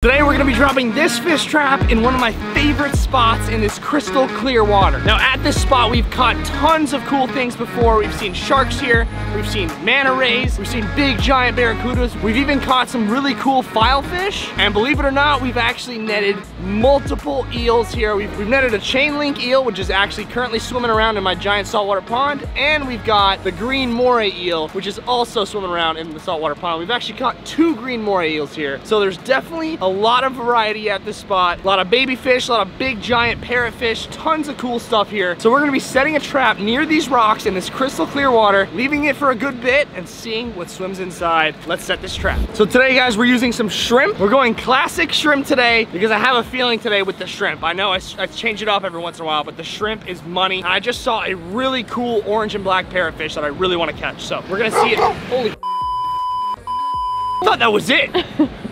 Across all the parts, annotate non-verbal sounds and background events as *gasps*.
Today we're gonna be dropping this fish trap in one of my favorite spots in this crystal clear water. Now at this spot we've caught tons of cool things before. We've seen sharks here, we've seen manta rays, we've seen big giant barracudas. We've even caught some really cool filefish. And believe it or not, we've actually netted multiple eels here. We've, we've netted a chain link eel, which is actually currently swimming around in my giant saltwater pond. And we've got the green moray eel, which is also swimming around in the saltwater pond. We've actually caught two green moray eels here. So there's definitely a lot of variety at this spot. A lot of baby fish, a lot of big giant parrotfish, tons of cool stuff here. So we're gonna be setting a trap near these rocks in this crystal clear water, leaving it for a good bit and seeing what swims inside. Let's set this trap. So today guys, we're using some shrimp. We're going classic shrimp today because I have a feeling today with the shrimp. I know I, I change it up every once in a while, but the shrimp is money. I just saw a really cool orange and black parrotfish that I really wanna catch. So we're gonna see it. Holy *laughs* I thought that was it. *laughs*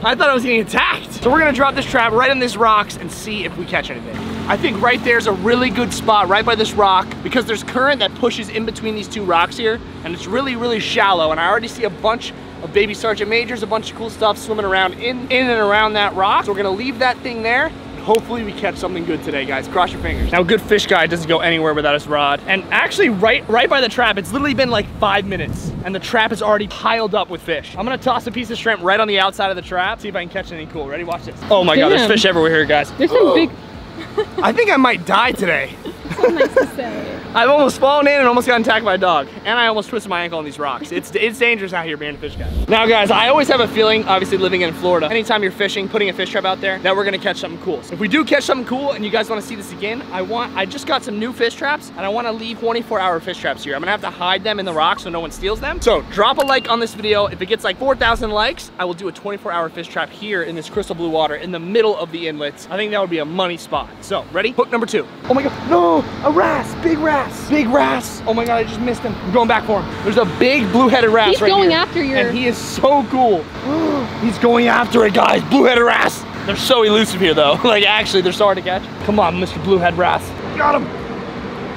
I thought I was getting attacked. So we're gonna drop this trap right on these rocks and see if we catch anything. I think right there's a really good spot right by this rock because there's current that pushes in between these two rocks here and it's really, really shallow and I already see a bunch of baby sergeant majors, a bunch of cool stuff swimming around in, in and around that rock. So we're gonna leave that thing there hopefully we catch something good today, guys. Cross your fingers. Now, good fish guy doesn't go anywhere without his rod. And actually, right, right by the trap, it's literally been like five minutes, and the trap is already piled up with fish. I'm gonna toss a piece of shrimp right on the outside of the trap, see if I can catch anything cool. Ready? Watch this. Oh my God, there's fish everywhere here, guys. There's some oh. big. I think I might die today. *laughs* so nice to say. I've almost fallen in and almost got attacked by a dog. And I almost twisted my ankle on these rocks. It's, it's dangerous out here being a fish guy. Now guys, I always have a feeling, obviously living in Florida, anytime you're fishing, putting a fish trap out there, that we're gonna catch something cool. So if we do catch something cool and you guys wanna see this again, I want, I just got some new fish traps and I wanna leave 24 hour fish traps here. I'm gonna have to hide them in the rocks so no one steals them. So drop a like on this video. If it gets like 4,000 likes, I will do a 24 hour fish trap here in this crystal blue water in the middle of the inlets. I think that would be a money spot. So ready? Hook number two. Oh my God, no, a wrasse, big wrasse, big wrasse. Oh my God, I just missed him. I'm going back for him. There's a big blue-headed wrasse He's right going here. after your- And he is so cool. *gasps* He's going after it, guys. Blue-headed wrasse. They're so elusive here though. *laughs* like actually, they're so hard to catch. Come on, Mr. Blue-head wrasse. Got him.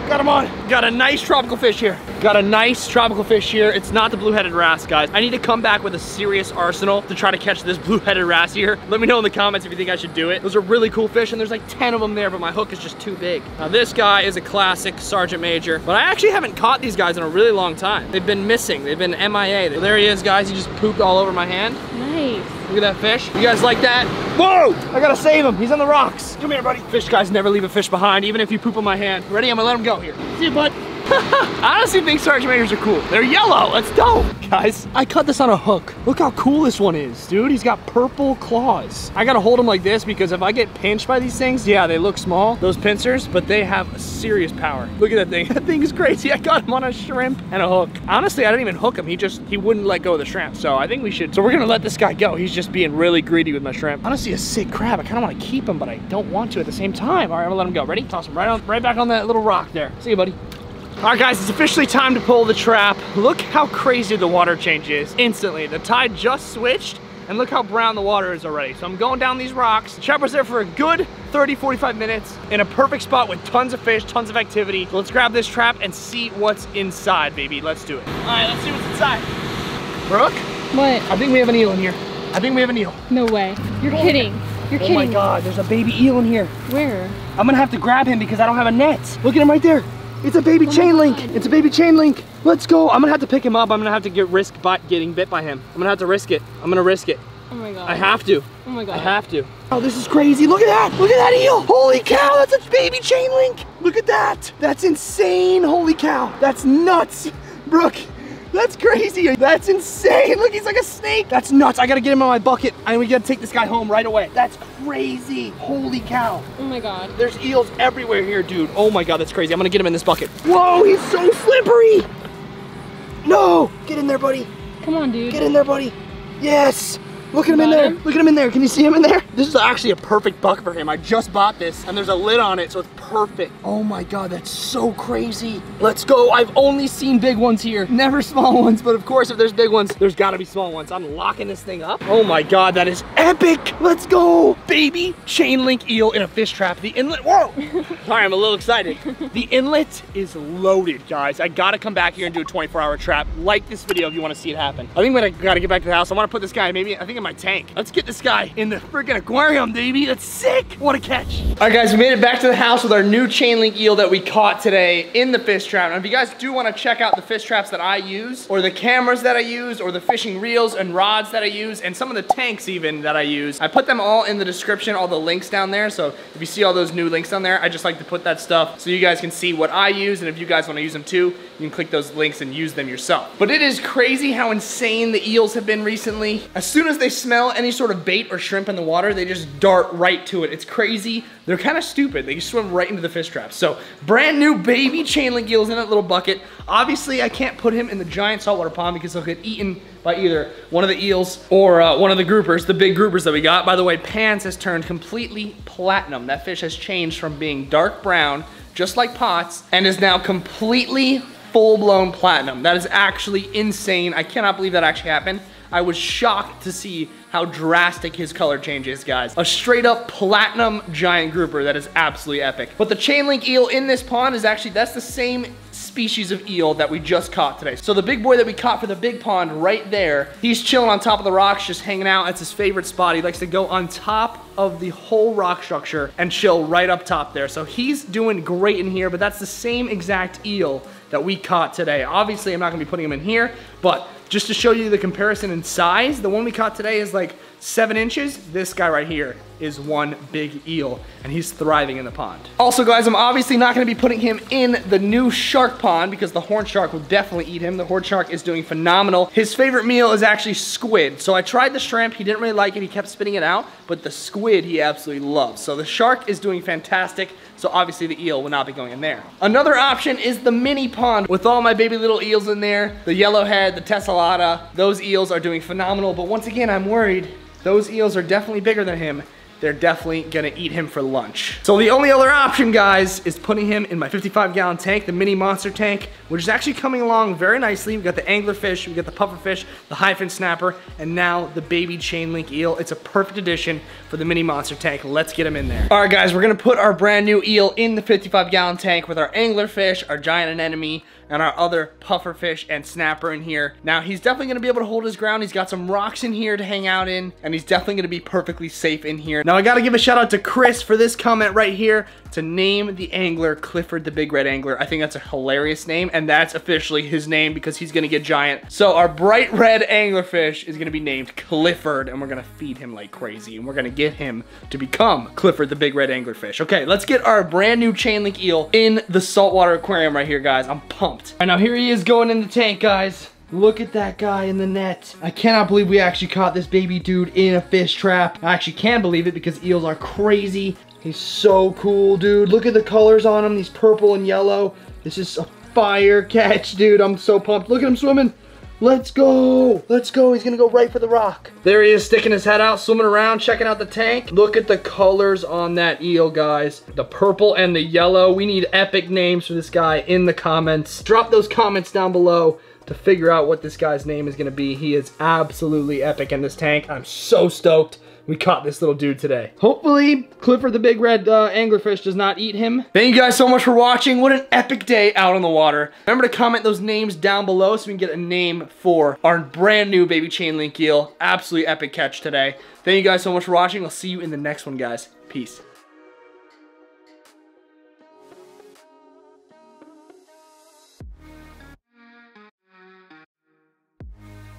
Got him on. Got a nice tropical fish here. Got a nice tropical fish here. It's not the blue-headed wrasse, guys. I need to come back with a serious arsenal to try to catch this blue-headed wrasse here. Let me know in the comments if you think I should do it. Those are really cool fish, and there's like 10 of them there, but my hook is just too big. Now this guy is a classic Sergeant Major, but I actually haven't caught these guys in a really long time. They've been missing. They've been MIA. There he is, guys. He just pooped all over my hand. Nice. Look at that fish. You guys like that? Whoa! I gotta save him. He's on the rocks. Come here, buddy. Fish guys never leave a fish behind, even if you poop on my hand. Ready? I'm gonna let him go here. See you, bud. I *laughs* honestly think Majors are cool. They're yellow. Let's go. Guys, I cut this on a hook. Look how cool this one is, dude. He's got purple claws. I gotta hold him like this because if I get pinched by these things, yeah, they look small, those pincers, but they have a serious power. Look at that thing. *laughs* That thing is crazy. I got him on a shrimp and a hook. Honestly, I didn't even hook him. He just, he wouldn't let go of the shrimp. So I think we should, so we're gonna let this guy go. He's just being really greedy with my shrimp. Honestly, a sick crab. I kinda wanna keep him, but I don't want to at the same time. All right, I'm gonna let him go. Ready? Toss him right on, right back on that little rock there. See you, buddy. All right, guys, it's officially time to pull the trap. Look how crazy the water change is instantly. The tide just switched, and look how brown the water is already. So I'm going down these rocks. The trap was there for a good 30, 45 minutes in a perfect spot with tons of fish, tons of activity. So let's grab this trap and see what's inside, baby. Let's do it. All right, let's see what's inside. Brooke, What? I think we have an eel in here. I think we have an eel. No way. You're oh kidding. You're Oh kidding. Oh my God, there's a baby eel in here. Where? I'm gonna have to grab him because I don't have a net. Look at him right there. It's a baby Oh chain link. It's a baby chain link. Let's go. I'm gonna have to pick him up. I'm gonna have to get risk by getting bit by him. I'm gonna have to risk it. I'm gonna risk it. Oh my god. I have to. Oh my god. I have to. Oh, this is crazy. Look at that. Look at that eel. Holy cow, that's a baby chain link. Look at that. That's insane. Holy cow. That's nuts. *laughs* Brooke, that's crazy. That's insane. Look, he's like a snake. That's nuts. I gotta get him on my bucket and we gotta take this guy home right away. That's crazy. Holy cow. Oh my god. There's eels everywhere here, dude. Oh my god, that's crazy. I'm gonna get him in this bucket. Whoa, he's so slippery. No, get in there, buddy. Come on, dude. Get in there, buddy. Yes. Look at him in there. him? Look at him in there. Can you see him in there? This is actually a perfect buck for him. I just bought this and there's a lid on it, so it's perfect. Oh my God, that's so crazy. Let's go. I've only seen big ones here. Never small ones, but of course, if there's big ones, there's gotta be small ones. I'm locking this thing up. Oh my God, that is epic. Let's go. Baby chain link eel in a fish trap. The inlet, whoa. *laughs* Sorry, I'm a little excited. The inlet is loaded, guys. I gotta come back here and do a 24 hour trap. Like this video if you wanna see it happen. I think when I gotta get back to the house, I wanna put this guy, maybe, I think my tank. Let's get this guy in the freaking aquarium, baby. That's sick. What a catch. All right, guys, we made it back to the house with our new chain link eel that we caught today in the fish trap. Now, if you guys do want to check out the fish traps that I use, or the cameras that I use, or the fishing reels and rods that I use, and some of the tanks even that I use, I put them all in the description, all the links down there. So if you see all those new links down there, I just like to put that stuff so you guys can see what I use. And if you guys want to use them too, you can click those links and use them yourself. But it is crazy how insane the eels have been recently. As soon as they smell any sort of bait or shrimp in the water, they just dart right to it. It's crazy. They're kind of stupid. They just swim right into the fish traps. So brand new baby chain link eels in that little bucket. Obviously, I can't put him in the giant saltwater pond because he'll get eaten by either one of the eels or uh, one of the groupers, the big groupers that we got. By the way, Pans has turned completely platinum. That fish has changed from being dark brown, just like Pots, and is now completely full-blown platinum. That is actually insane. I cannot believe that actually happened. I was shocked to see how drastic his color change is, guys. A straight up platinum giant grouper that is absolutely epic. But the chain link eel in this pond is actually, that's the same species of eel that we just caught today. So the big boy that we caught for the big pond right there, he's chilling on top of the rocks, just hanging out. That's his favorite spot. He likes to go on top of the whole rock structure and chill right up top there. So he's doing great in here, but that's the same exact eel that we caught today. Obviously, I'm not gonna be putting him in here, but just to show you the comparison in size, the one we caught today is like seven inches. This guy right here is one big eel and he's thriving in the pond. Also guys, I'm obviously not gonna be putting him in the new shark pond because the horn shark will definitely eat him. The horn shark is doing phenomenal. His favorite meal is actually squid. So I tried the shrimp, he didn't really like it, he kept spitting it out, but the squid he absolutely loves. So the shark is doing fantastic. So obviously the eel will not be going in there. Another option is the mini pond with all my baby little eels in there. The yellowhead, the tessellata, those eels are doing phenomenal. But once again, I'm worried those eels are definitely bigger than him they're definitely gonna eat him for lunch. So the only other option, guys, is putting him in my 55 gallon tank, the mini monster tank, which is actually coming along very nicely. We got the anglerfish, we got the pufferfish, the hyphen snapper, and now the baby chain link eel. It's a perfect addition for the mini monster tank. Let's get him in there. All right, guys, we're gonna put our brand new eel in the 55 gallon tank with our anglerfish, our giant anemone, and our other pufferfish and snapper in here. Now, he's definitely gonna be able to hold his ground. He's got some rocks in here to hang out in, and he's definitely gonna be perfectly safe in here. Now, I gotta give a shout out to Chris for this comment right here to name the angler Clifford the Big Red Angler. I think that's a hilarious name, and that's officially his name because he's gonna get giant. So our bright red anglerfish is gonna be named Clifford, and we're gonna feed him like crazy, and we're gonna get him to become Clifford the Big Red Anglerfish. Okay, let's get our brand new chain link eel in the saltwater aquarium right here, guys. I'm pumped. All right, now here he is going in the tank, guys. Look at that guy in the net. I cannot believe we actually caught this baby dude in a fish trap. I actually can believe it because eels are crazy. He's so cool, dude. Look at the colors on him, these purple and yellow. This is a fire catch, dude. I'm so pumped. Look at him swimming. Let's go. Let's go. He's going to go right for the rock. There he is sticking his head out, swimming around, checking out the tank. Look at the colors on that eel, guys. The purple and the yellow. We need epic names for this guy in the comments. Drop those comments down below to figure out what this guy's name is going to be. He is absolutely epic in this tank. I'm so stoked we caught this little dude today. Hopefully, Clifford the big red uh, anglerfish does not eat him. Thank you guys so much for watching. What an epic day out on the water. Remember to comment those names down below so we can get a name for our brand new baby chain link eel. Absolutely epic catch today. Thank you guys so much for watching. I'll see you in the next one, guys. Peace.